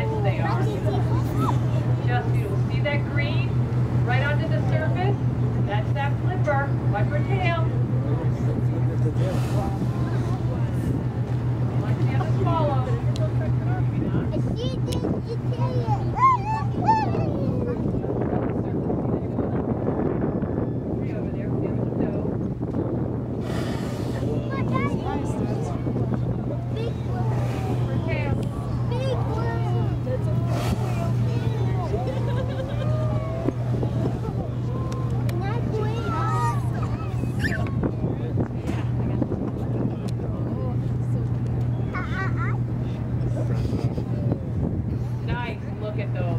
Yes, they are. Just beautiful. See that green? Right onto the surface? That's that flipper. What we're tail. que todo.